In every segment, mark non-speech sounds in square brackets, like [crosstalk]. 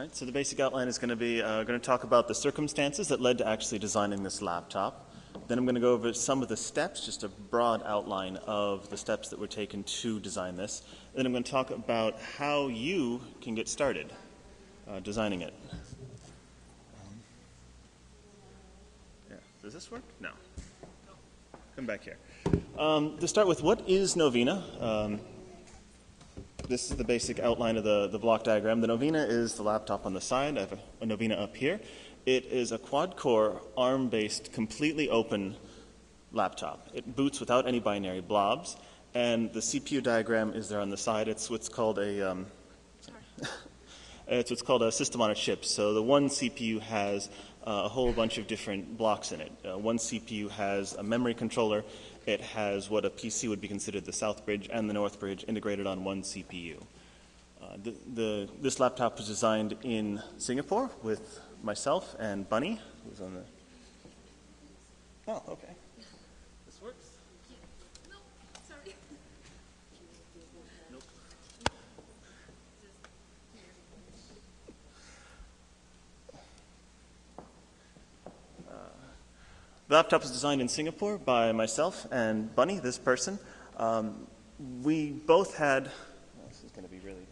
right, so the basic outline is going to be uh, going to talk about the circumstances that led to actually designing this laptop. Then I'm going to go over some of the steps, just a broad outline of the steps that were taken to design this. Then I'm going to talk about how you can get started uh, designing it. Um, yeah. Does this work? No. Come back here. Um, to start with, what is Novena? Um, this is the basic outline of the, the block diagram. The Novena is the laptop on the side. I have a, a Novena up here. It is a quad-core, ARM-based, completely open laptop. It boots without any binary blobs, and the CPU diagram is there on the side. It's what's called a um, [laughs] it's what's called a system on a chip. So the one CPU has uh, a whole bunch of different blocks in it. Uh, one CPU has a memory controller. It has what a PC would be considered the South Bridge and the North Bridge integrated on one CPU. Uh, the, the, this laptop was designed in Singapore with myself and Bunnie, who's on the. Oh, okay. This works. No, sorry. Nope. The laptop was designed in Singapore by myself and Bunnie, this person. Um, we both had. oh, this is going to be really.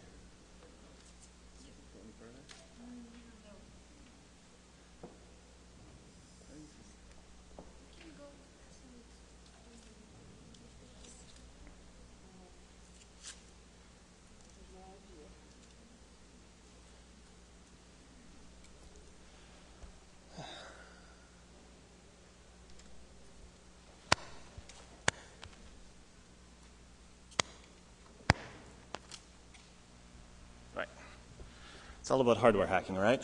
Right. It's all about hardware hacking, right?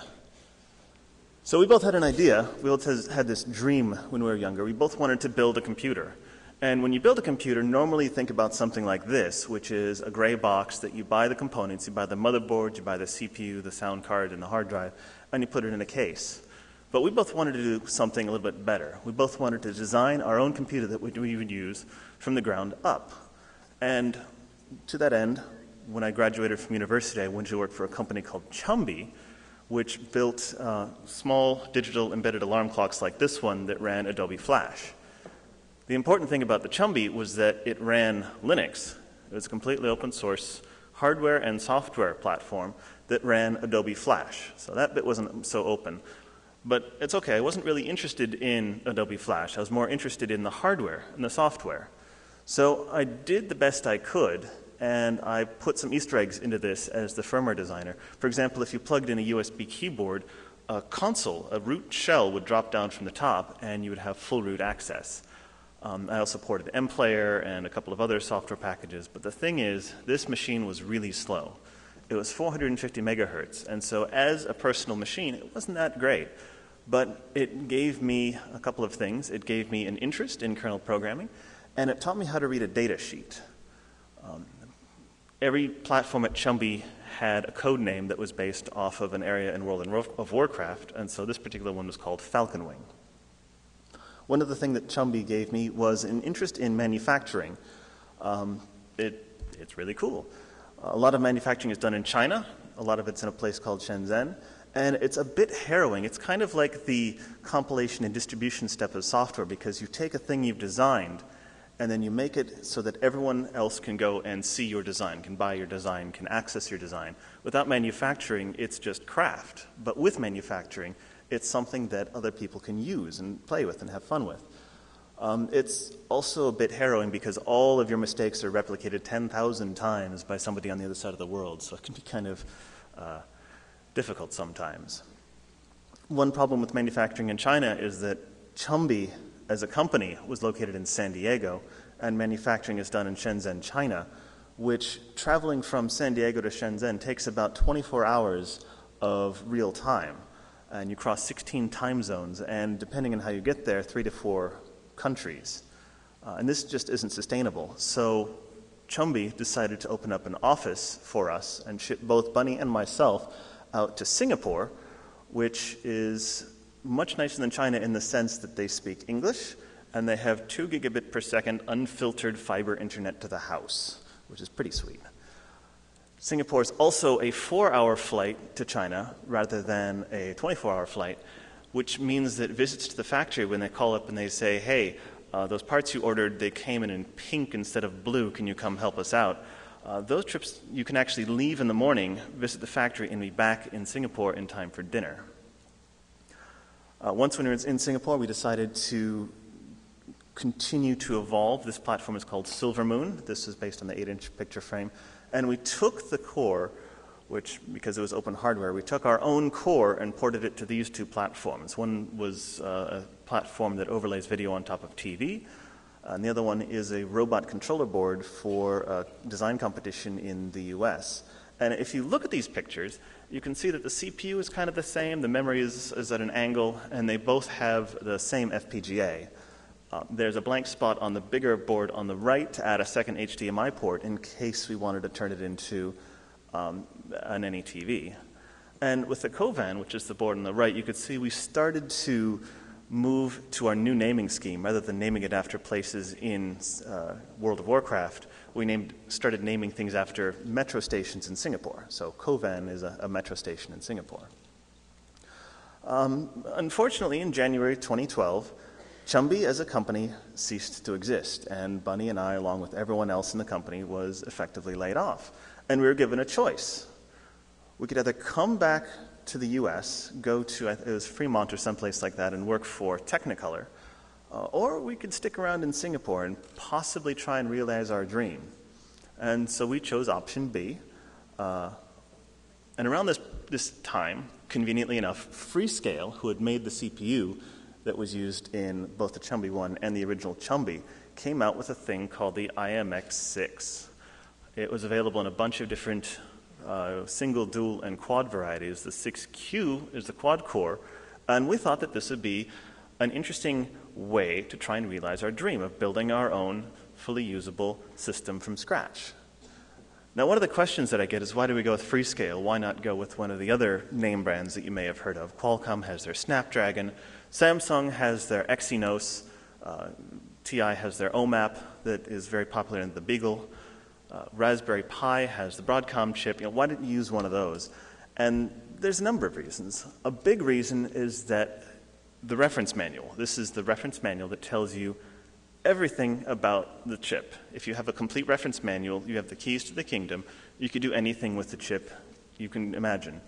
So we both had an idea. We both has- had this dream when we were younger. We both wanted to build a computer. And when you build a computer, normally you think about something like this, which is a gray box that you buy the components, you buy the motherboard, you buy the CPU, the sound card, and the hard drive, and you put it in a case. But we both wanted to do something a little bit better. We both wanted to design our own computer that we would use from the ground up. And to that end, when I graduated from university, I went to work for a company called Chumby, which built uh, small digital embedded alarm clocks like this one that ran Adobe Flash. The important thing about the Chumby was that it ran Linux. It was a completely open source hardware and software platform that ran Adobe Flash. So that bit wasn't so open. But it's okay, I wasn't really interested in Adobe Flash. I was more interested in the hardware and the software. So I did the best I could, and I put some Easter eggs into this as the firmware designer. For example, if you plugged in a USB keyboard, a console, a root shell would drop down from the top, and you would have full root access. Um, I also ported MPlayer and a couple of other software packages, but the thing is, this machine was really slow. It was 450 megahertz, and so as a personal machine, it wasn't that great. But it gave me a couple of things. It gave me an interest in kernel programming, and it taught me how to read a data sheet. Um, every platform at Chumby had a code name that was based off of an area in World of Warcraft, and so this particular one was called Falcon Wing. One of the things that Chumby gave me was an interest in manufacturing. Um, it, it's really cool. A lot of manufacturing is done in China. A lot of it's in a place called Shenzhen. And it's a bit harrowing. It's kind of like the compilation and distribution step of software because you take a thing you've designed and then you make it so that everyone else can go and see your design, can buy your design, can access your design. Without manufacturing, it's just craft. But with manufacturing, it's something that other people can use and play with and have fun with. Um, it's also a bit harrowing because all of your mistakes are replicated 10,000 times by somebody on the other side of the world, so it can be kind of uh, difficult sometimes. One problem with manufacturing in China is that Chumby, as a company, was located in San Diego, and manufacturing is done in Shenzhen, China, which traveling from San Diego to Shenzhen takes about 24 hours of real time. And you cross 16 time zones, and depending on how you get there, three to four countries. Uh, and this just isn't sustainable. So Chumby decided to open up an office for us and ship both Bunnie and myself out to Singapore, which is much nicer than China in the sense that they speak English and they have 2 gigabit per second unfiltered fiber internet to the house, which is pretty sweet. Singapore is also a four hour flight to China rather than a 24 hour flight, which means that visits to the factory, when they call up and they say, hey, uh, those parts you ordered, they came in in pink instead of blue, can you come help us out? Uh, those trips, you can actually leave in the morning, visit the factory, and be back in Singapore in time for dinner. Uh, once when we were in Singapore, we decided to continue to evolve. This platform is called Silver Moon. This is based on the 8 inch picture frame. And we took the core, which, because it was open hardware, we took our own core and ported it to these two platforms. One was uh, a platform that overlays video on top of TV, and the other one is a robot controller board for a design competition in the US. And if you look at these pictures, you can see that the CPU is kind of the same, the memory is, is at an angle, and they both have the same FPGA. Uh, there's a blank spot on the bigger board on the right to add a second HDMI port in case we wanted to turn it into um, an NETV. And with the Kovan, which is the board on the right, you could see we started to move to our new naming scheme. Rather than naming it after places in uh, World of Warcraft, we named, started naming things after metro stations in Singapore. So Kovan is a, a metro station in Singapore. Um, unfortunately, in January 2012, Chumby as a company ceased to exist, and Bunnie and I, along with everyone else in the company, was effectively laid off. And we were given a choice. We could either come back to the US, go to, it was Fremont or someplace like that, and work for Technicolor, uh, or we could stick around in Singapore and possibly try and realize our dream. And so we chose option B. Uh, and around this, this time, conveniently enough, Freescale, who had made the CPU, that was used in both the Chumby one and the original Chumby came out with a thing called the IMX6. It was available in a bunch of different uh, single, dual, and quad varieties. The 6Q is the quad core, and we thought that this would be an interesting way to try and realize our dream of building our own fully usable system from scratch. Now, one of the questions that I get is why do we go with Freescale? Why not go with one of the other name brands that you may have heard of? Qualcomm has their Snapdragon. Samsung has their Exynos. Uh, TI has their OMAP that is very popular in the Beagle. Uh, Raspberry Pi has the Broadcom chip. You know, why didn't you use one of those? And there's a number of reasons. A big reason is that the reference manual. This is the reference manual that tells you everything about the chip. If you have a complete reference manual, you have the keys to the kingdom. You could do anything with the chip you can imagine.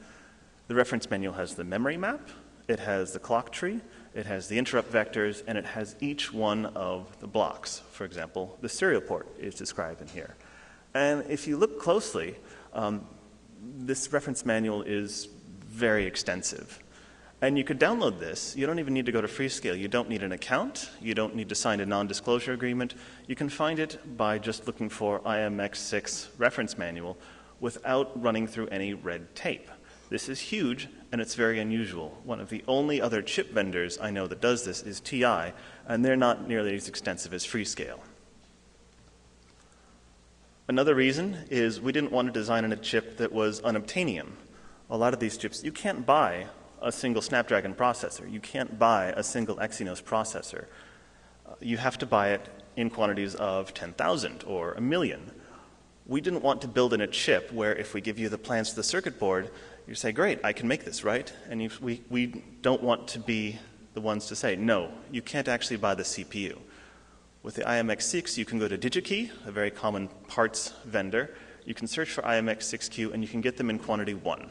The reference manual has the memory map, it has the clock tree, it has the interrupt vectors, and it has each one of the blocks. For example, the serial port is described in here. And if you look closely, um, this reference manual is very extensive. And you could download this. You don't even need to go to Freescale. You don't need an account. You don't need to sign a non disclosure agreement. You can find it by just looking for IMX6 reference manual without running through any red tape. This is huge and it's very unusual. One of the only other chip vendors I know that does this is TI, and they're not nearly as extensive as Freescale. Another reason is we didn't want to design in a chip that was unobtainium. A lot of these chips, you can't buy a single Snapdragon processor. You can't buy a single Exynos processor. You have to buy it in quantities of 10,000 or a million. We didn't want to build in a chip where if we give you the plans to the circuit board, you say, great, I can make this, right? And we, we don't want to be the ones to say, no, you can't actually buy the CPU. With the IMX6, you can go to DigiKey, a very common parts vendor. You can search for IMX6Q and you can get them in quantity one.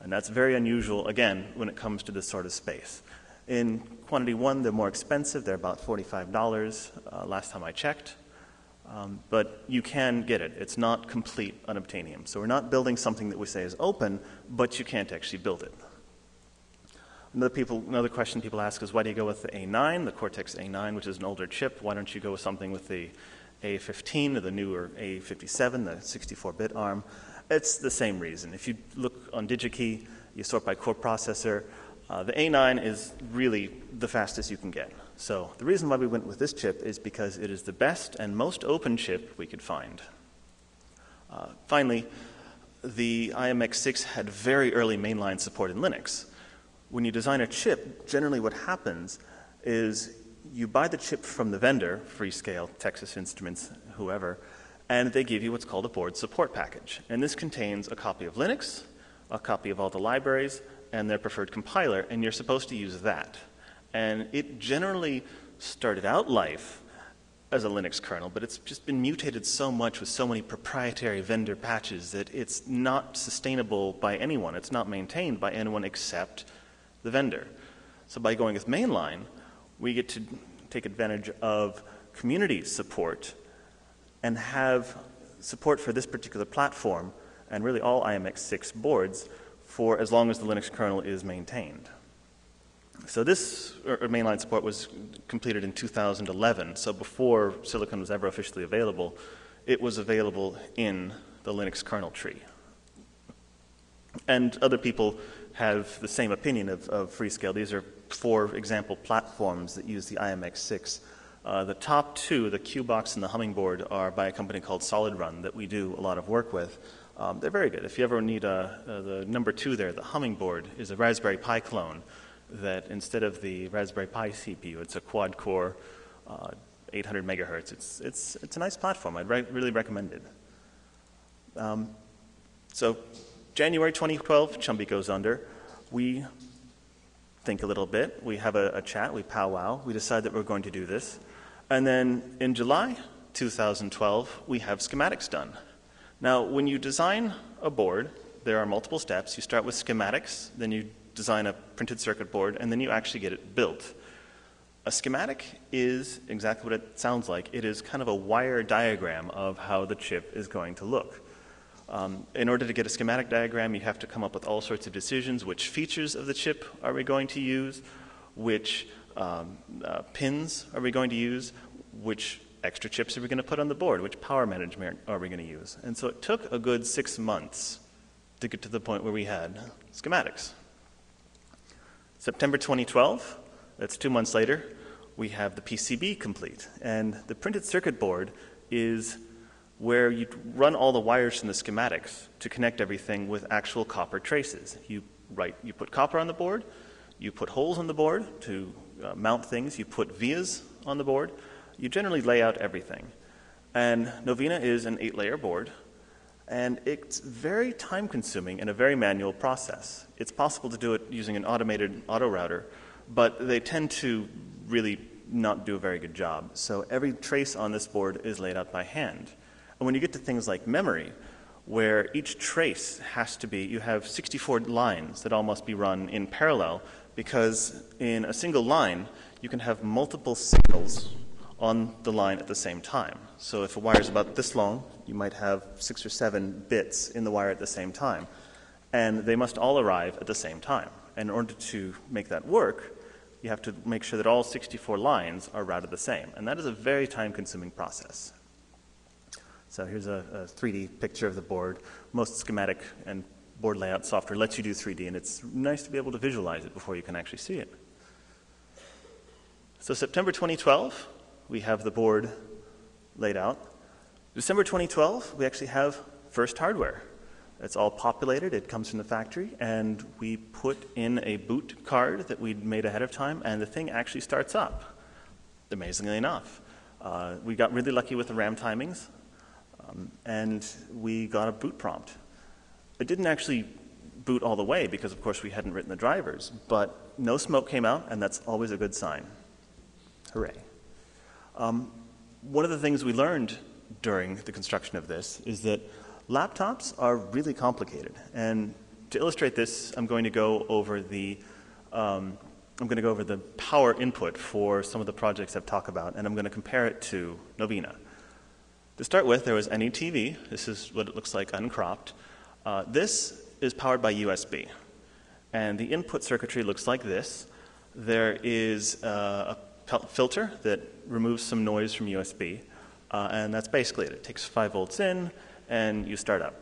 And that's very unusual, again, when it comes to this sort of space. In quantity one, they're more expensive. They're about $45 uh, last time I checked. Um, but you can get it. It's not complete unobtainium. So we're not building something that we say is open, but you can't actually build it. Another, people, another question people ask is why do you go with the A9, the Cortex A9, which is an older chip? Why don't you go with something with the A15 or the newer A57, the 64 bit ARM? It's the same reason. If you look on DigiKey, you sort by core processor. Uh, the A9 is really the fastest you can get. So the reason why we went with this chip is because it is the best and most open chip we could find. Uh, finally, the IMX6 had very early mainline support in Linux. When you design a chip, generally what happens is you buy the chip from the vendor, Freescale, Texas Instruments, whoever, and they give you what's called a board support package. And this contains a copy of Linux, a copy of all the libraries, and their preferred compiler, and you're supposed to use that. And it generally started out life as a Linux kernel, but it's just been mutated so much with so many proprietary vendor patches that it's not sustainable by anyone. It's not maintained by anyone except the vendor. So by going with mainline, we get to take advantage of community support and have support for this particular platform and really all IMX6 boards for as long as the Linux kernel is maintained. So this er, er, mainline support was completed in 2011. So before Silicon was ever officially available, it was available in the Linux kernel tree. And other people have the same opinion of, of Freescale. These are four example platforms that use the IMX6. Uh, the top two, the CuBox and the HummingBoard, are by a company called SolidRun that we do a lot of work with. Um, they're very good. If you ever need a, uh, the number two there, the HummingBoard, is a Raspberry Pi clone that instead of the Raspberry Pi CPU, it's a quad core, uh, 800 megahertz. It's, it's, it's a nice platform. I'd re- really recommend it. Um, so, January 2012, Chumby goes under. We think a little bit. We have a, a chat. We powwow. We decide that we're going to do this. And then in July 2012, we have schematics done. Now, when you design a board, there are multiple steps. You start with schematics, then you design a printed circuit board, and then you actually get it built. A schematic is exactly what it sounds like. It is kind of a wire diagram of how the chip is going to look. Um, in order to get a schematic diagram, you have to come up with all sorts of decisions. Which features of the chip are we going to use? Which um, uh, pins are we going to use? Which extra chips are we going to put on the board? Which power management are we going to use? And so it took a good six months to get to the point where we had schematics. September 2012, that's two months later, we have the PCB complete. And the printed circuit board is where you run all the wires from the schematics to connect everything with actual copper traces. You, write, you put copper on the board, you put holes on the board to uh, mount things, you put vias on the board, you generally lay out everything. And Novena is an eight layer board and it's very time consuming and a very manual process. It's possible to do it using an automated auto router, but they tend to really not do a very good job. So every trace on this board is laid out by hand. And when you get to things like memory, where each trace has to be, you have 64 lines that all must be run in parallel because in a single line, you can have multiple signals on the line at the same time. So if a wire is about this long, you might have six or seven bits in the wire at the same time. And they must all arrive at the same time. And in order to make that work, you have to make sure that all 64 lines are routed the same. And that is a very time consuming process. So here's a, a 3D picture of the board. Most schematic and board layout software lets you do 3D, and it's nice to be able to visualize it before you can actually see it. So, September 2012, we have the board laid out. December 2012, we actually have first hardware. It's all populated, it comes from the factory, and we put in a boot card that we'd made ahead of time, and the thing actually starts up, amazingly enough. Uh, we got really lucky with the RAM timings, um, and we got a boot prompt. It didn't actually boot all the way because, of course, we hadn't written the drivers, but no smoke came out, and that's always a good sign. Hooray. Um, one of the things we learned during the construction of this is that laptops are really complicated. And to illustrate this, I'm going to go over the um, I'm going to go over the power input for some of the projects I've talked about, and I'm going to compare it to Novena. To start with, there was NETV. This is what it looks like uncropped. Uh, this is powered by USB, and the input circuitry looks like this. There is uh, a filter that removes some noise from USB, uh, and that's basically it. It takes 5 volts in, and you start up.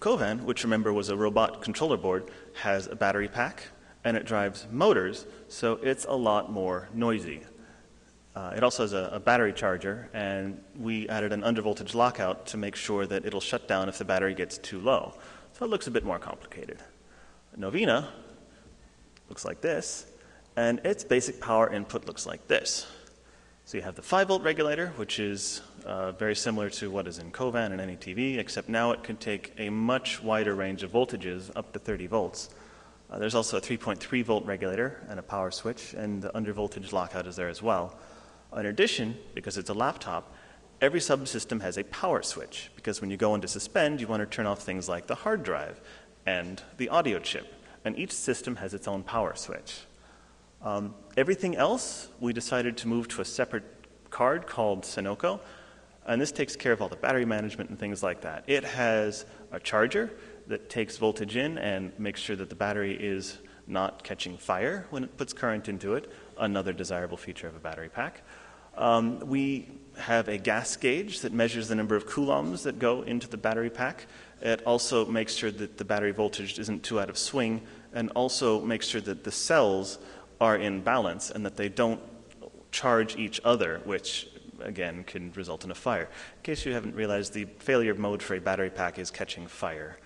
Kovan, which remember was a robot controller board, has a battery pack, and it drives motors, so it's a lot more noisy. Uh, it also has a, a, battery charger, and we added an undervoltage lockout to make sure that it'll shut down if the battery gets too low. So it looks a bit more complicated. Novena looks like this, and its basic power input looks like this. So you have the 5 volt regulator, which is uh, very similar to what is in Kovan and NETV, except now it can take a much wider range of voltages, up to 30 volts. Uh, there's also a 3.3 volt regulator and a power switch, and the undervoltage lockout is there as well. In addition, because it's a laptop, every subsystem has a power switch, because when you go into suspend, you want to turn off things like the hard drive and the audio chip, and each system has its own power switch. Um, everything else, we decided to move to a separate card called Senoko, and this takes care of all the battery management and things like that. It has a charger that takes voltage in and makes sure that the battery is not catching fire when it puts current into it, another desirable feature of a battery pack. Um, we have a gas gauge that measures the number of coulombs that go into the battery pack. It also makes sure that the battery voltage isn't too out of swing and also makes sure that the cells are in balance and that they don't charge each other, which again can result in a fire. In case you haven't realized, the failure mode for a battery pack is catching fire.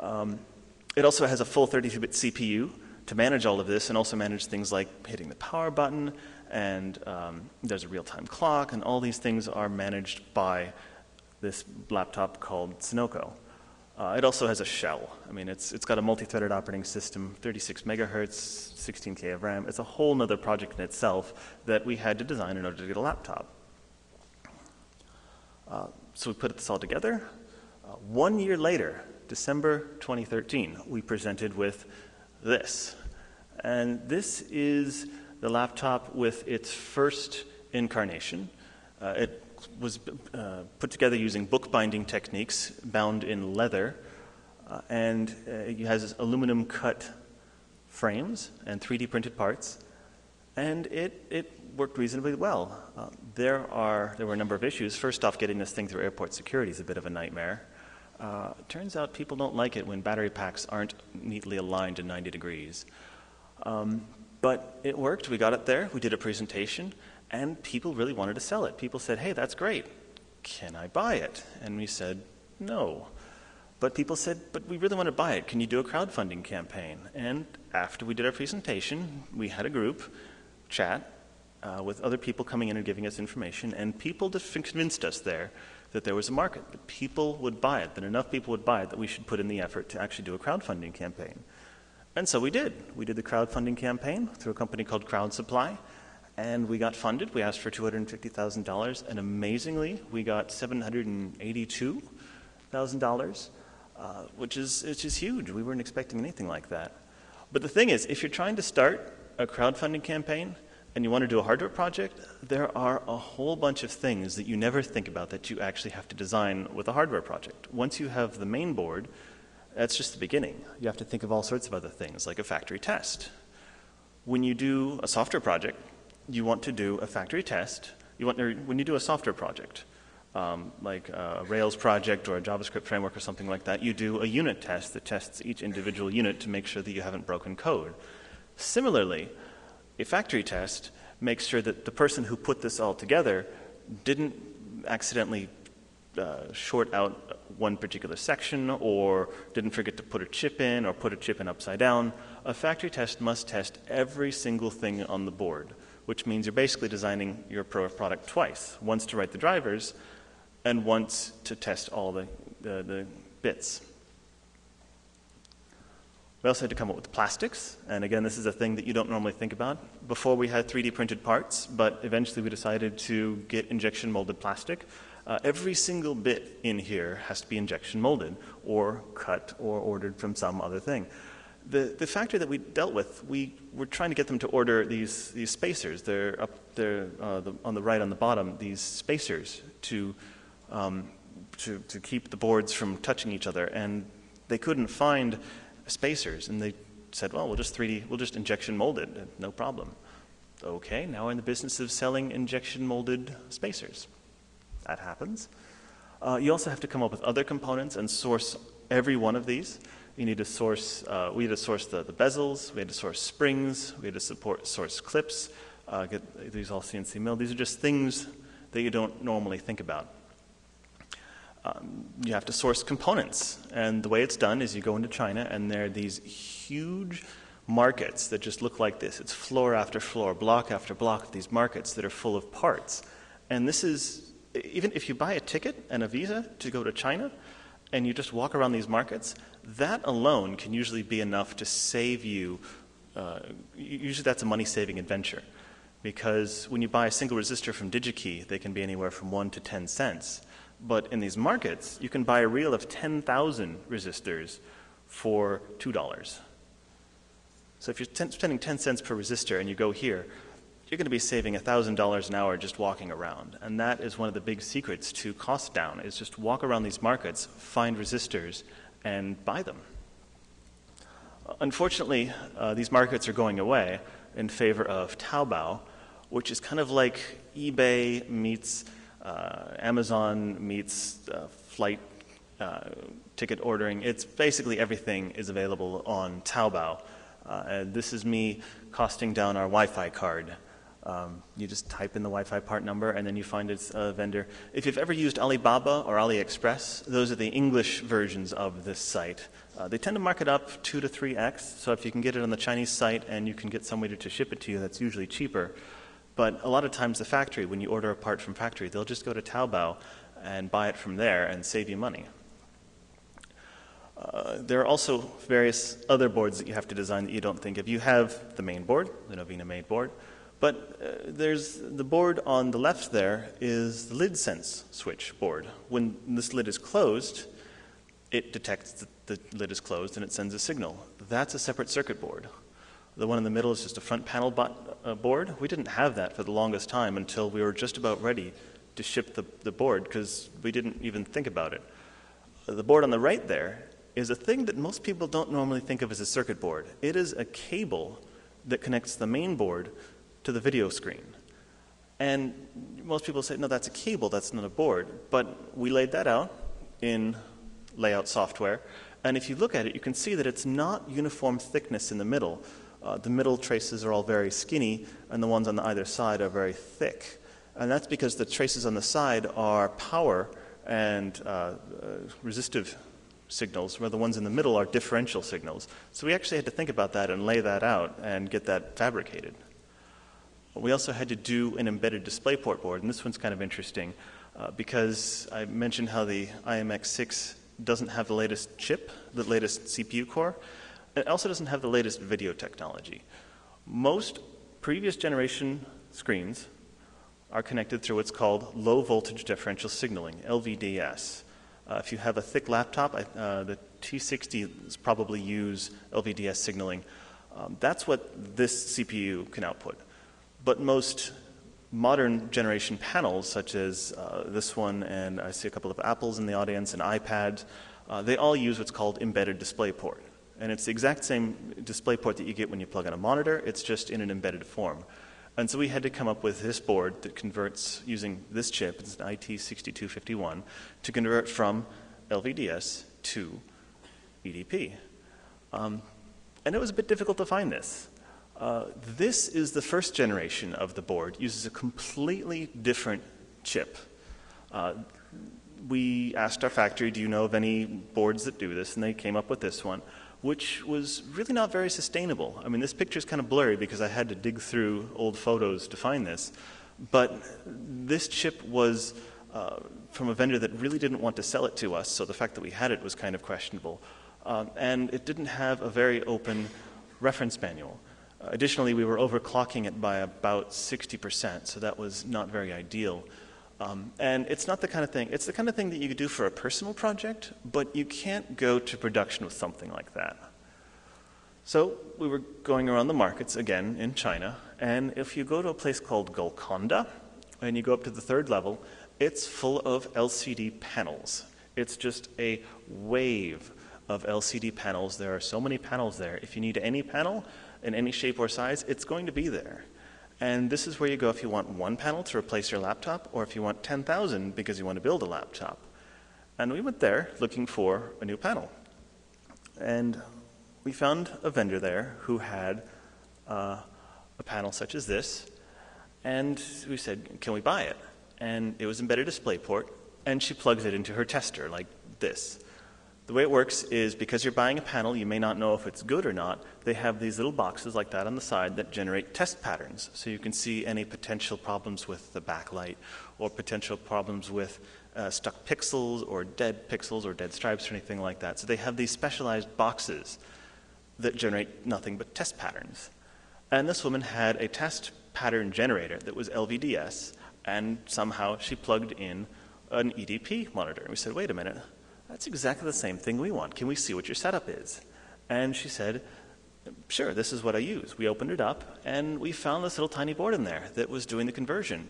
Um, it also has a full 32 bit CPU to manage all of this and also manage things like hitting the power button, and um, there's a real time clock, and all these things are managed by this laptop called Senoko. Uh, it also has a shell. I mean, it's, it's got a multi threaded operating system, 36 megahertz, 16K of RAM. It's a whole other project in itself that we had to design in order to get a laptop. Uh, so we put this all together. Uh, one year later, December 2013, we presented with this. And this is the laptop with its first incarnation. Uh, it was uh, put together using bookbinding techniques bound in leather, uh, and uh, it has aluminum cut frames and 3D printed parts, and it, it worked reasonably well. Uh, there, are, there were a number of issues. First off, getting this thing through airport security is a bit of a nightmare. Uh, turns out people don't like it when battery packs aren't neatly aligned to 90 degrees. Um, but it worked. We got it there. We did a presentation and people really wanted to sell it. People said, hey, that's great. Can I buy it? And we said, no. But people said, but we really want to buy it. Can you do a crowdfunding campaign? And after we did our presentation, we had a group chat uh, with other people coming in and giving us information, and people convinced us there that there was a market, that people would buy it, that enough people would buy it that we should put in the effort to actually do a crowdfunding campaign. And so we did. We did the crowdfunding campaign through a company called Crowd Supply and we got funded. We asked for $250,000, and amazingly, we got $782,000, uh, which, is, which is huge. We weren't expecting anything like that. But the thing is, if you're trying to start a crowdfunding campaign and you want to do a hardware project, there are a whole bunch of things that you never think about that you actually have to design with a hardware project. Once you have the main board, that's just the beginning. You have to think of all sorts of other things, like a factory test. When you do a software project, you want to do a factory test. You want, when you do a software project, um, like a Rails project or a JavaScript framework or something like that, you do a unit test that tests each individual unit to make sure that you haven't broken code. Similarly, a factory test makes sure that the person who put this all together didn't accidentally uh, short out one particular section or didn't forget to put a chip in or put a chip in upside down. A factory test must test every single thing on the board which means you're basically designing your product twice once to write the drivers and once to test all the, the, the bits. We also had to come up with plastics, and again, this is a thing that you don't normally think about. Before we had 3D printed parts, but eventually we decided to get injection molded plastic. Uh, every single bit in here has to be injection molded, or cut, or ordered from some other thing. The, the factory that we dealt with, we were trying to get them to order these, these spacers. They're up there uh, the, on the right on the bottom, these spacers to, um, to, to keep the boards from touching each other. And they couldn't find spacers. And they said, well, we'll just 3D, we'll just injection mold it, no problem. Okay, now we're in the business of selling injection molded spacers. That happens. Uh, you also have to come up with other components and source every one of these. You need to source, uh, we had to source the, the bezels, we had to source springs, we had to support, source clips, uh, get these all CNC milled. These are just things that you don't normally think about. Um, you have to source components, and the way it's done is you go into China, and there are these huge markets that just look like this. It's floor after floor, block after block of these markets that are full of parts. And this is even if you buy a ticket and a visa to go to China and you just walk around these markets, that alone can usually be enough to save you. Uh, usually, that's a money saving adventure because when you buy a single resistor from DigiKey, they can be anywhere from 1 to 10 cents. But in these markets, you can buy a reel of 10,000 resistors for $2. So if you're ten, spending 10 cents per resistor and you go here, you're going to be saving $1,000 an hour just walking around. And that is one of the big secrets to cost down, is just walk around these markets, find resistors, and buy them. Unfortunately, uh, these markets are going away in favor of Taobao, which is kind of like eBay meets uh, Amazon meets uh, flight uh, ticket ordering. It's basically everything is available on Taobao. Uh, and this is me costing down our Wi Fi card. Um, you just type in the Wi Fi part number and then you find it's a vendor. If you've ever used Alibaba or AliExpress, those are the English versions of this site. Uh, they tend to mark it up 2 to 3x, so if you can get it on the Chinese site and you can get somebody to ship it to you, that's usually cheaper. But a lot of times, the factory, when you order a part from factory, they'll just go to Taobao and buy it from there and save you money. Uh, there are also various other boards that you have to design that you don't think of. You have the main board, the Novena main board, but uh, there's the board on the left there is the lid sense switch board. When this lid is closed, it detects that the lid is closed and it sends a signal. That's a separate circuit board. The one in the middle is just a front panel bot, uh, board. We didn't have that for the longest time until we were just about ready to ship the, the board because we didn't even think about it. The board on the right there is a thing that most people don't normally think of as a circuit board. It is a cable that connects the main board to the video screen. And most people say, no, that's a cable, that's not a board. But we laid that out in layout software. And if you look at it, you can see that it's not uniform thickness in the middle. Uh, the middle traces are all very skinny, and the ones on the either side are very thick. And that's because the traces on the side are power and uh, uh, resistive signals, where the ones in the middle are differential signals. So we actually had to think about that and lay that out and get that fabricated. We also had to do an embedded DisplayPort board, and this one's kind of interesting uh, because I mentioned how the IMX6 doesn't have the latest chip, the latest CPU core. It also doesn't have the latest video technology. Most previous generation screens are connected through what's called low voltage differential signaling, LVDS. Uh, if you have a thick laptop, uh, the T60s probably use LVDS signaling. Um, that's what this CPU can output. But most modern generation panels, such as uh, this one, and I see a couple of Apples in the audience, and iPads, uh, they all use what's called embedded DisplayPort. And it's the exact same DisplayPort that you get when you plug in a monitor, it's just in an embedded form. And so we had to come up with this board that converts using this chip, it's an IT6251, to convert from LVDS to EDP. Um, and it was a bit difficult to find this. Uh, this is the first generation of the board, uses a completely different chip. Uh, we asked our factory, do you know of any boards that do this? And they came up with this one which was really not very sustainable. I mean, this picture is kind of blurry because I had to dig through old photos to find this. But this chip was uh, from a vendor that really didn't want to sell it to us, so the fact that we had it was kind of questionable. Um, and it didn't have a very open reference manual. Additionally, we were overclocking it by about 60%, so that was not very ideal. Um, and it's not the kind of thing, it's the kind of thing that you could do for a personal project, but you can't go to production with something like that. So we were going around the markets again in China, and if you go to a place called Golconda, and you go up to the third level, it's full of LCD panels. It's just a wave of LCD panels. There are so many panels there. If you need any panel in any shape or size, it's going to be there. And this is where you go if you want one panel to replace your laptop, or if you want 10,000 because you want to build a laptop. And we went there looking for a new panel. And we found a vendor there who had uh, a panel such as this. And we said, Can we buy it? And it was embedded DisplayPort, and she plugs it into her tester like this. The way it works is because you're buying a panel, you may not know if it's good or not. They have these little boxes like that on the side that generate test patterns. So you can see any potential problems with the backlight or potential problems with uh, stuck pixels or dead pixels or dead stripes or anything like that. So they have these specialized boxes that generate nothing but test patterns. And this woman had a test pattern generator that was LVDS, and somehow she plugged in an EDP monitor. And we said, wait a minute, that's exactly the same thing we want. Can we see what your setup is? And she said, Sure, this is what I use. We opened it up and we found this little tiny board in there that was doing the conversion.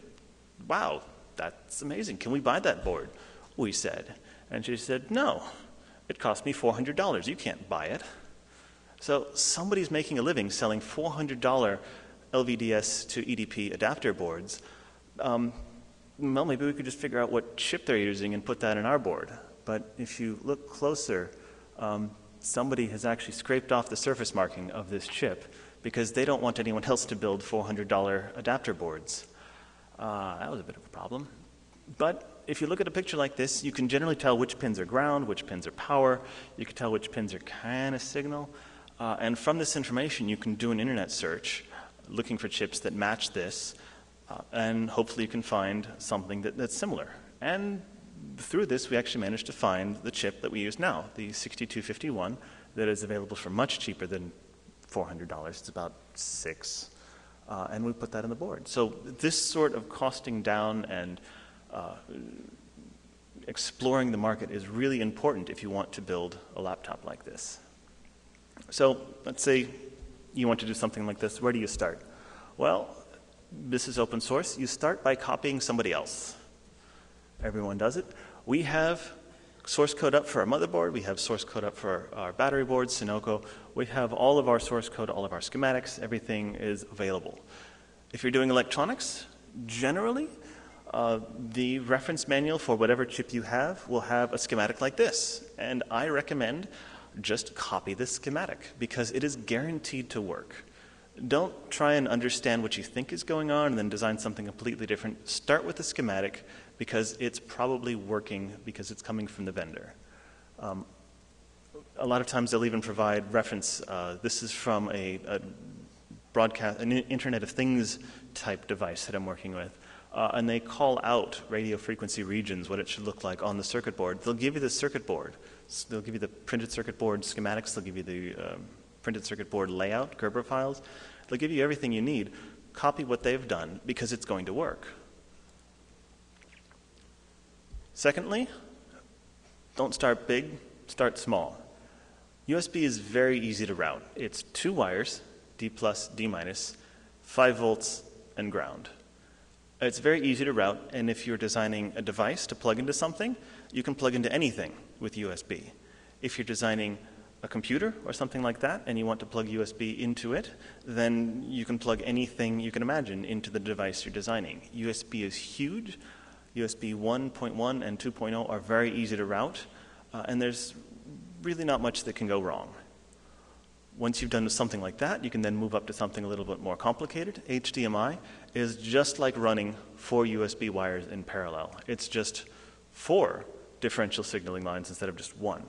Wow, that's amazing. Can we buy that board? We said. And she said, No, it cost me $400. You can't buy it. So somebody's making a living selling $400 LVDS to EDP adapter boards. Um, well, maybe we could just figure out what chip they're using and put that in our board. But if you look closer, um, somebody has actually scraped off the surface marking of this chip because they don't want anyone else to build $400 adapter boards. Uh, that was a bit of a problem. But if you look at a picture like this, you can generally tell which pins are ground, which pins are power. You can tell which pins are kind of signal. Uh, and from this information, you can do an internet search looking for chips that match this. Uh, and hopefully, you can find something that, that's similar. And through this, we actually managed to find the chip that we use now, the 6251, that is available for much cheaper than $400. It's about six. Uh, and we put that on the board. So this sort of costing down and uh, exploring the market is really important if you want to build a laptop like this. So let's say you want to do something like this. Where do you start? Well, this is open source. You start by copying somebody else. Everyone does it. We have source code up for our motherboard. We have source code up for our battery board, Senoko. We have all of our source code, all of our schematics. Everything is available. If you're doing electronics, generally, uh, the reference manual for whatever chip you have will have a schematic like this. And I recommend just copy this schematic because it is guaranteed to work. Don't try and understand what you think is going on and then design something completely different. Start with the schematic because it's probably working because it's coming from the vendor. Um, a lot of times they'll even provide reference. Uh, this is from a, a, broadcast, an Internet of Things type device that I'm working with. Uh, and they call out radio frequency regions, what it should look like on the circuit board. They'll give you the circuit board. So they'll give you the printed circuit board schematics. They'll give you the um, printed circuit board layout, Gerber files. They'll give you everything you need. Copy what they've done because it's going to work. Secondly, don't start big, start small. USB is very easy to route. It's two wires, D plus, D minus, 5 volts, and ground. It's very easy to route, and if you're designing a device to plug into something, you can plug into anything with USB. If you're designing a computer or something like that, and you want to plug USB into it, then you can plug anything you can imagine into the device you're designing. USB is huge, USB 1.1 and 2.0 are very easy to route, uh, and there's really not much that can go wrong. Once you've done something like that, you can then move up to something a little bit more complicated. HDMI is just like running four USB wires in parallel. It's just four differential signaling lines instead of just one.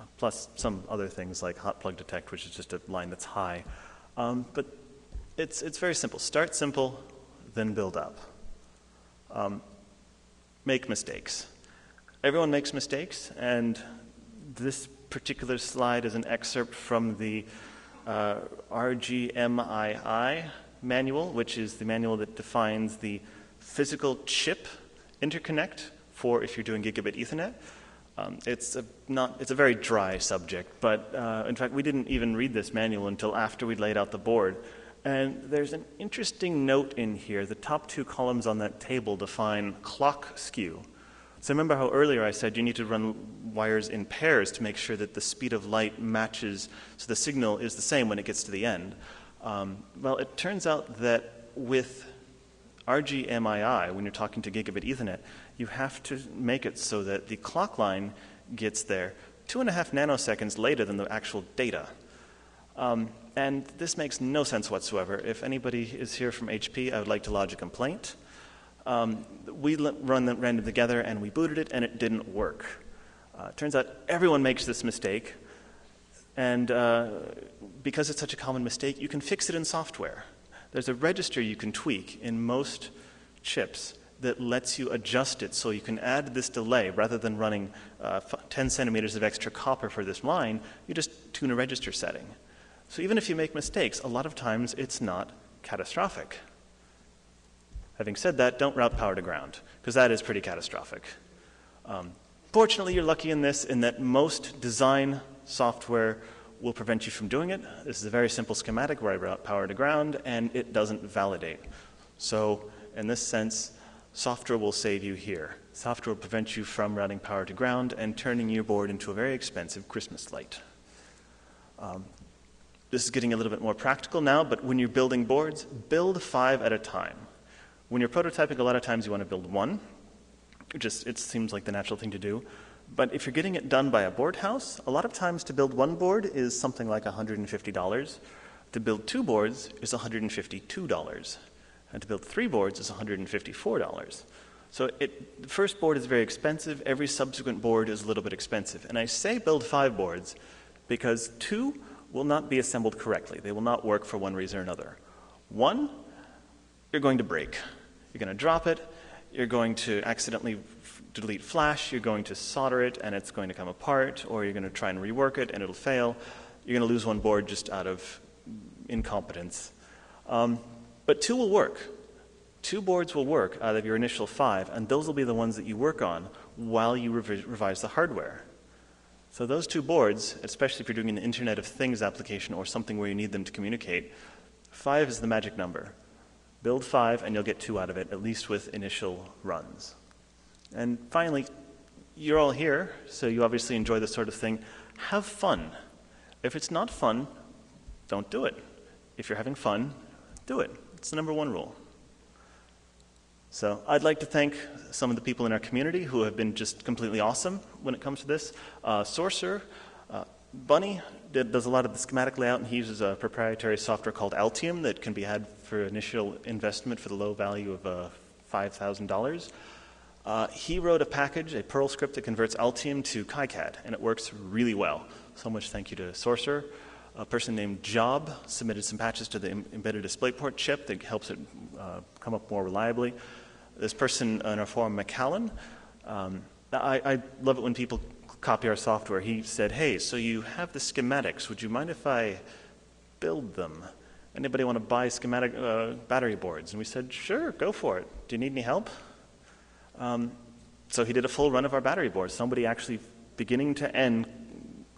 Uh, plus some other things like hot plug detect, which is just a line that's high. Um, but it's, it's very simple. Start simple, then build up um, make mistakes. Everyone makes mistakes, and this particular slide is an excerpt from the uh, RGMII manual, which is the manual that defines the physical chip interconnect for if you're doing gigabit Ethernet. Um, it's, a not, it's a very dry subject, but uh, in fact, we didn't even read this manual until after we'd laid out the board. And there's an interesting note in here. The top two columns on that table define clock skew. So remember how earlier I said you need to run wires in pairs to make sure that the speed of light matches, so the signal is the same when it gets to the end. Um, well, it turns out that with RGMII, when you're talking to gigabit Ethernet, you have to make it so that the clock line gets there two and a half nanoseconds later than the actual data. Um, and this makes no sense whatsoever. If anybody is here from HP, I would like to lodge a complaint. Um, we run them, ran them together and we booted it and it didn't work. Uh, turns out everyone makes this mistake, and uh, because it's such a common mistake, you can fix it in software. There's a register you can tweak in most chips that lets you adjust it so you can add this delay rather than running uh, 10 centimeters of extra copper for this line, you just tune a register setting. So even if you make mistakes, a lot of times it's not catastrophic. Having said that, don't route power to ground, because that is pretty catastrophic. Um, fortunately, you're lucky in this, in that most design software will prevent you from doing it. This is a very simple schematic where I route power to ground, and it doesn't validate. So, in this sense, software will save you here. Software will prevent you from routing power to ground and turning your board into a very expensive Christmas light. Um, this is getting a little bit more practical now, but when you're building boards, build five at a time. When you're prototyping, a lot of times you want to build one. It just it seems like the natural thing to do. But if you're getting it done by a board house, a lot of times to build one board is something like $150. To build two boards is $152. And to build three boards is $154. So it, the first board is very expensive. Every subsequent board is a little bit expensive. And I say build five boards because two will not be assembled correctly. They will not work for one reason or another. One, you're going to break. You're going to drop it, you're going to accidentally f- delete flash, you're going to solder it and it's going to come apart, or you're going to try and rework it and it'll fail. You're going to lose one board just out of incompetence. Um, but two will work. Two boards will work out of your initial five, and those will be the ones that you work on while you rev- revise the hardware. So, those two boards, especially if you're doing an Internet of Things application or something where you need them to communicate, five is the magic number. Build five, and you'll get two out of it, at least with initial runs. And finally, you're all here, so you obviously enjoy this sort of thing. Have fun. If it's not fun, don't do it. If you're having fun, do it. It's the number one rule. So I'd like to thank some of the people in our community who have been just completely awesome when it comes to this. Uh, Sorcerer, uh, Bunnie did, does a lot of the schematic layout, and he uses a proprietary software called Altium that can be had for initial investment for the low value of uh, $5,000. Uh, he wrote a package, a Perl script that converts Altium to KiCad, and it works really well. So much thank you to Sorcerer. A person named Job submitted some patches to the embedded DisplayPort chip that helps it uh, come up more reliably. This person in our forum, Macallan, um, I, I love it when people copy our software. He said, Hey, so you have the schematics. Would you mind if I build them? Anybody want to buy schematic uh, battery boards? And we said, Sure, go for it. Do you need any help? Um, so he did a full run of our battery boards. Somebody actually, beginning to end,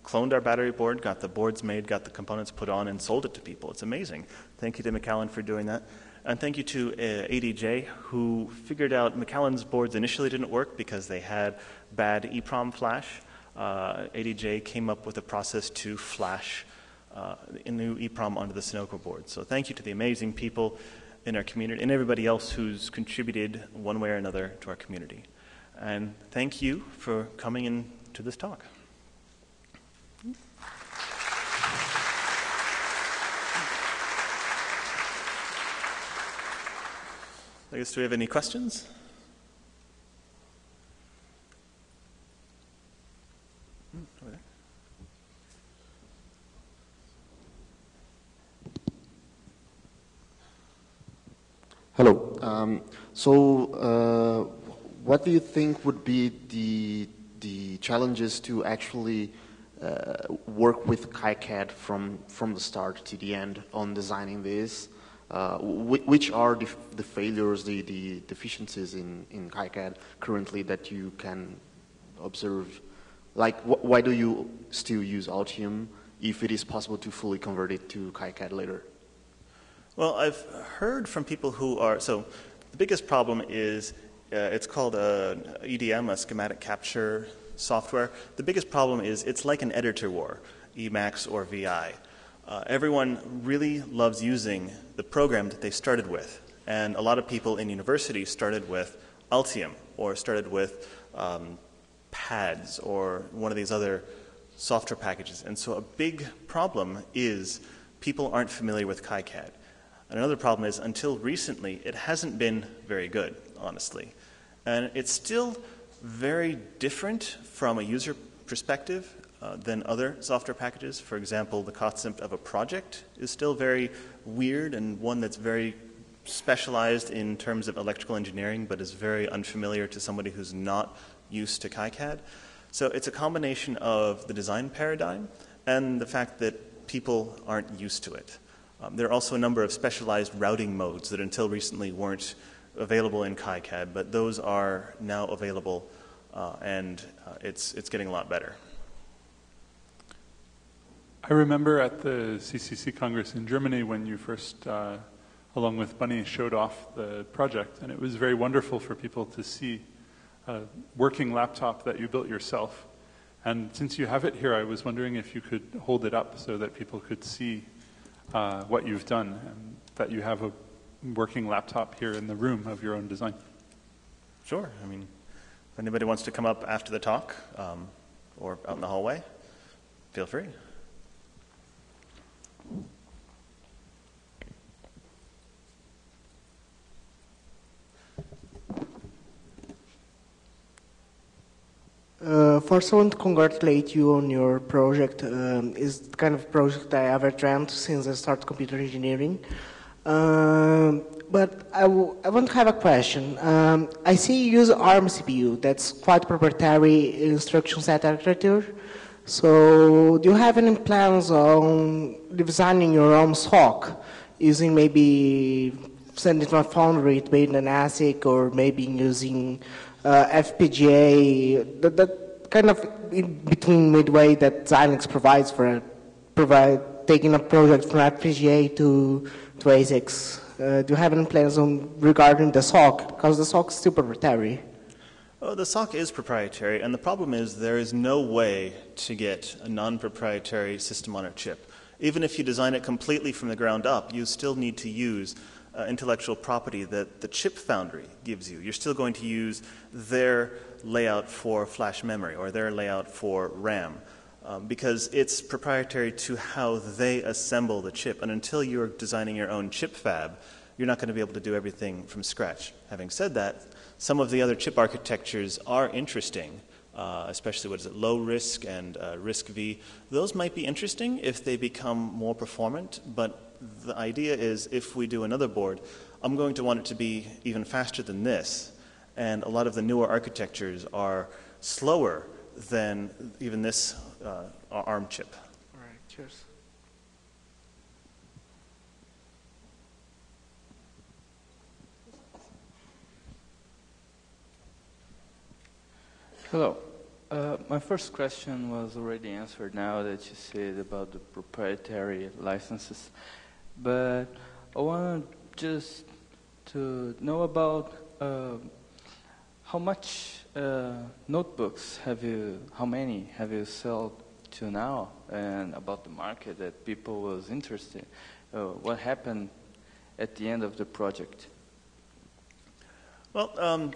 cloned our battery board, got the boards made, got the components put on, and sold it to people. It's amazing. Thank you to McAllen for doing that. And thank you to uh, ADJ, who figured out McAllen's boards initially didn't work because they had bad EEPROM flash. Uh, ADJ came up with a process to flash uh, a new EEPROM onto the Senoko board. So thank you to the amazing people in our community and everybody else who's contributed one way or another to our community. And thank you for coming in to this talk. I guess, do we have any questions? Hello. Um, so, uh, what do you think would be the the challenges to actually uh, work with KiCad from from the start to the end on designing this? Uh, which are the, the, failures, the, the deficiencies in, in KiCad currently that you can observe? Like, wh why do you still use Altium if it is possible to fully convert it to KiCad later? Well, I've heard from people who are so the biggest problem is uh, it's called a EDM, a schematic capture software. The biggest problem is it's like an editor war, Emacs or VI. Uh, everyone really loves using the program that they started with, and a lot of people in universities started with Altium or started with um, PADS or one of these other software packages. And so a big problem is people aren't familiar with KiCad. Another problem is, until recently, it hasn't been very good, honestly. And it's still very different from a user perspective uh, than other software packages. For example, the concept of a project is still very weird and one that's very specialized in terms of electrical engineering, but is very unfamiliar to somebody who's not used to KiCad. So it's a combination of the design paradigm and the fact that people aren't used to it. Um, there are also a number of specialized routing modes that until recently weren't available in KiCad, but those are now available, uh, and uh, it's, it's getting a lot better. I remember at the CCC Congress in Germany when you first, uh, along with Bunnie, showed off the project, and it was very wonderful for people to see a working laptop that you built yourself. And since you have it here, I was wondering if you could hold it up so that people could see uh, what you've done and that you have a working laptop here in the room of your own design. Sure. I mean, if anybody wants to come up after the talk um, or out in the hallway, feel free. Uh, first, I want to congratulate you on your project. Um, it's the kind of project I ever dreamt since I started computer engineering. Um, but I, want to have a question. Um, I see you use ARM CPU. That's quite proprietary instruction set architecture. So, do you have any plans on designing your own SoC using maybe sending a foundry to made an ASIC or maybe using uh, FPGA, that, that, kind of in between midway that Xilinx provides for provide taking a project from FPGA to to ASICs. Uh, do you have any plans on regarding the SoC? Because the SoC is still proprietary. Oh, the SoC is proprietary, and the problem is there is no way to get a non-proprietary system on a chip. Even if you design it completely from the ground up, you still need to use uh, intellectual property that the chip foundry gives you. You're still going to use their layout for flash memory or their layout for RAM. Um, because it's proprietary to how they assemble the chip. And until you're designing your own chip fab, you're not going to be able to do everything from scratch. Having said that, some of the other chip architectures are interesting, uh, especially what is it, lowRISC and uh, RISC-V. Those might be interesting if they become more performant, but the idea is if we do another board, I'm going to want it to be even faster than this. And a lot of the newer architectures are slower than even this uh, ARM chip. All right, cheers. Hello. Uh, my first question was already answered now that you said about the proprietary licenses. But I want just to know about uh, how much uh, notebooks have you, how many have you sold to now, and about the market that people was interested. Uh, what happened at the end of the project? Well, um,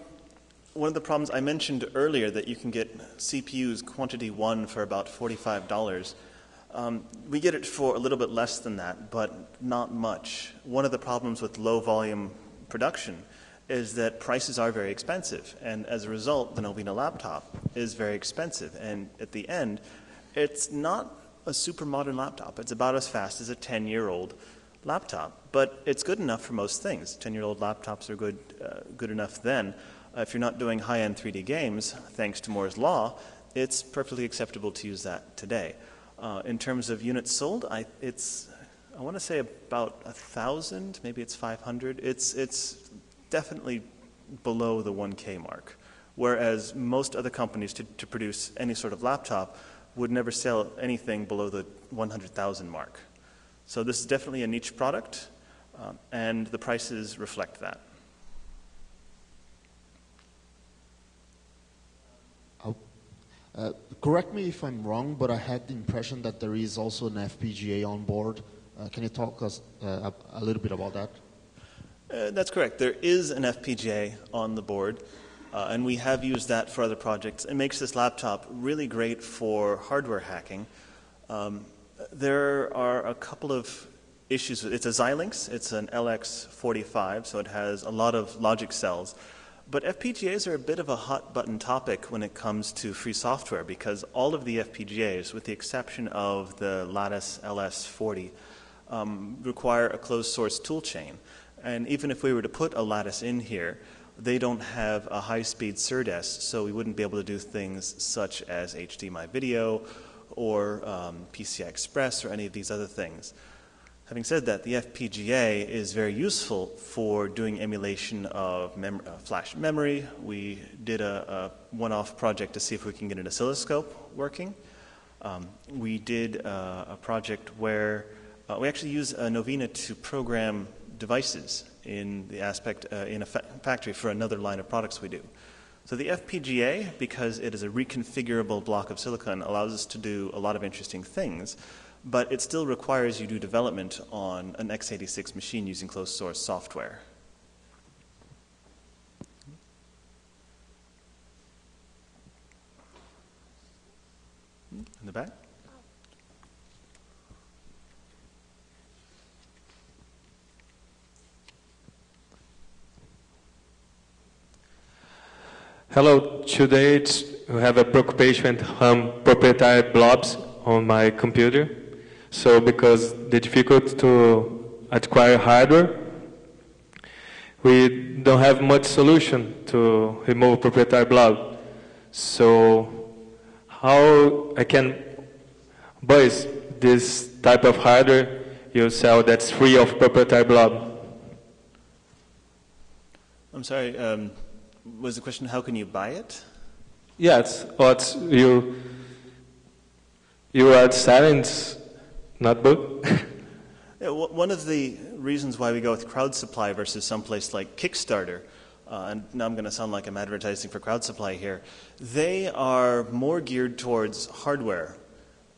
one of the problems I mentioned earlier that you can get CPUs quantity one for about forty-five dollars. Um, we get it for a little bit less than that, but not much. One of the problems with low volume production is that prices are very expensive, and as a result, the Novena laptop is very expensive. And at the end, it's not a super modern laptop. It's about as fast as a 10 year old laptop, but it's good enough for most things. 10 year old laptops are good, uh, good enough then. Uh, if you're not doing high end 3D games, thanks to Moore's Law, it's perfectly acceptable to use that today. Uh, in terms of units sold, I, it's I want to say about a thousand, maybe it's 500. It's it's definitely below the 1K mark. Whereas most other companies to, to produce any sort of laptop would never sell anything below the 100,000 mark. So this is definitely a niche product, um, and the prices reflect that. Uh, correct me if I'm wrong, but I had the impression that there is also an FPGA on board. Uh, can you talk us uh, a little bit about that? Uh, that's correct. There is an FPGA on the board, uh, and we have used that for other projects. It makes this laptop really great for hardware hacking. Um, there are a couple of issues. It's a Xilinx. It's an LX45, so it has a lot of logic cells. But FPGAs are a bit of a hot button topic when it comes to free software because all of the FPGAs, with the exception of the Lattice iCE40, um, require a closed source toolchain. And even if we were to put a Lattice in here, they don't have a high speed SerDes, so we wouldn't be able to do things such as HDMI video or um, PCI Express or any of these other things. Having said that, the FPGA is very useful for doing emulation of mem- uh, flash memory. We did a, a one off project to see if we can get an oscilloscope working. Um, we did uh, a project where uh, we actually use a Novena to program devices in the aspect uh, in a fa- factory for another line of products we do. So the FPGA, because it is a reconfigurable block of silicon, allows us to do a lot of interesting things but it still requires you do development on an x86 machine using closed source software. In the back? Hello, today we have a preoccupation with um, proprietary blobs on my computer. So because the difficult to acquire hardware, we don't have much solution to remove proprietary blob. So how I can buy this type of hardware you sell that's free of proprietary blob? I'm sorry, um, was the question how can you buy it? Yes, what you you are selling notebook? [laughs] yeah, one of the reasons why we go with crowd supply versus someplace like Kickstarter, uh, and now I'm going to sound like I'm advertising for crowd supply here, they are more geared towards hardware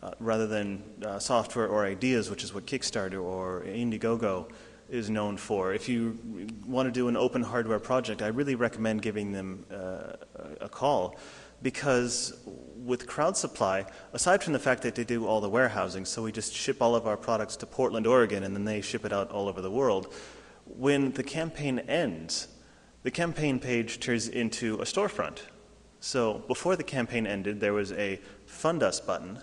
uh, rather than uh, software or ideas, which is what Kickstarter or Indiegogo is known for. If you want to do an open hardware project, I really recommend giving them uh, a call because with crowd supply, aside from the fact that they do all the warehousing, so we just ship all of our products to Portland, Oregon, and then they ship it out all over the world, when the campaign ends, the campaign page turns into a storefront. So before the campaign ended, there was a fund us button,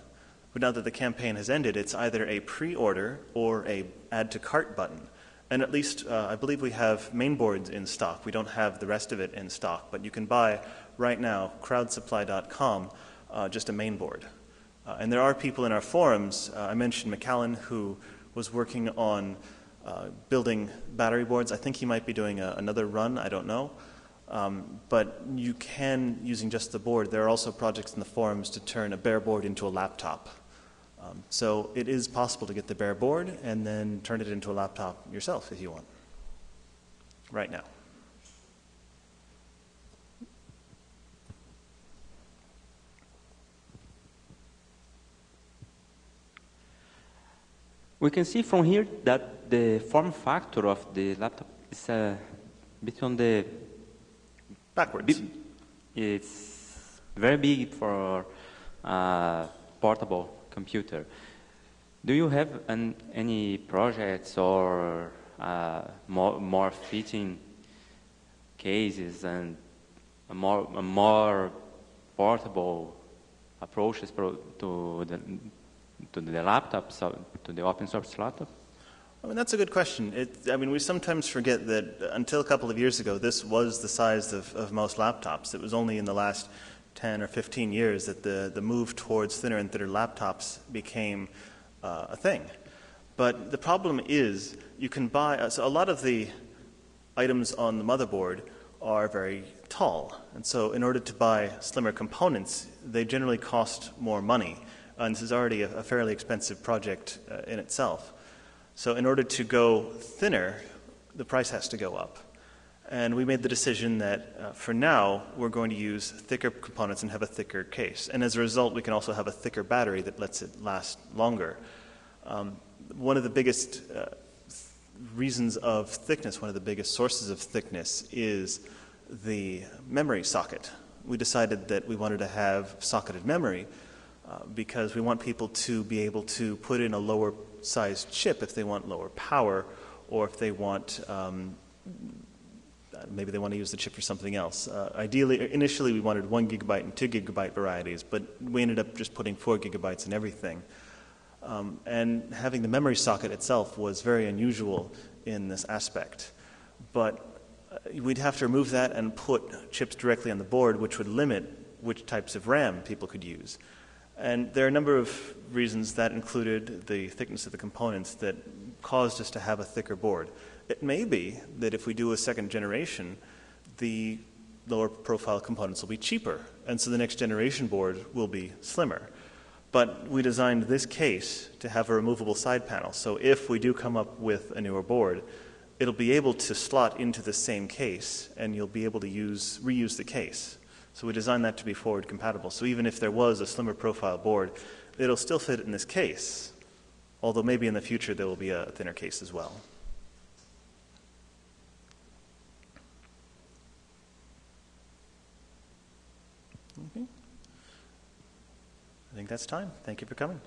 but now that the campaign has ended, it's either a pre order or a add to cart button. And at least uh, I believe we have mainboards in stock. We don't have the rest of it in stock, but you can buy right now, crowdsupply.com, uh, just a main board. Uh, and there are people in our forums, uh, I mentioned McAllen, who was working on uh, building battery boards. I think he might be doing a, another run, I don't know. Um, but you can, using just the board, there are also projects in the forums to turn a bare board into a laptop. Um, so it is possible to get the bare board and then turn it into a laptop yourself if you want, right now. We can see from here that the form factor of the laptop is a bit on the backwards. It's very big for a portable computer. Do you have an, any projects or uh, more, more fitting cases and a more, a more portable approaches to the to the laptop, to the open source laptop? I mean, that's a good question. It, I mean, we sometimes forget that until a couple of years ago, this was the size of, of most laptops. It was only in the last 10 or 15 years that the, the move towards thinner and thinner laptops became uh, a thing. But the problem is, you can buy, uh, so a lot of the items on the motherboard are very tall. And so, in order to buy slimmer components, they generally cost more money. And this is already a, a fairly expensive project uh, in itself. So, in order to go thinner, the price has to go up. And we made the decision that uh, for now, we're going to use thicker components and have a thicker case. And as a result, we can also have a thicker battery that lets it last longer. Um, one of the biggest uh, reasons of thickness, one of the biggest sources of thickness, is the memory socket. We decided that we wanted to have socketed memory uh, because we want people to be able to put in a lower sized chip if they want lower power or if they want um. Maybe they want to use the chip for something else. Uh, ideally, initially we wanted one gigabyte and two gigabyte varieties, but we ended up just putting four gigabytes in everything. Um, and having the memory socket itself was very unusual in this aspect. But uh, we'd have to remove that and put chips directly on the board, which would limit which types of RAM people could use. And there are a number of reasons that included the thickness of the components that caused us to have a thicker board. It may be that if we do a second generation, the lower profile components will be cheaper, and so the next generation board will be slimmer. But we designed this case to have a removable side panel, so if we do come up with a newer board, it'll be able to slot into the same case, and you'll be able to use, reuse the case. So we designed that to be forward compatible. So even if there was a slimmer profile board, it'll still fit in this case, although maybe in the future there will be a thinner case as well. Okay. I think that's time. Thank you for coming.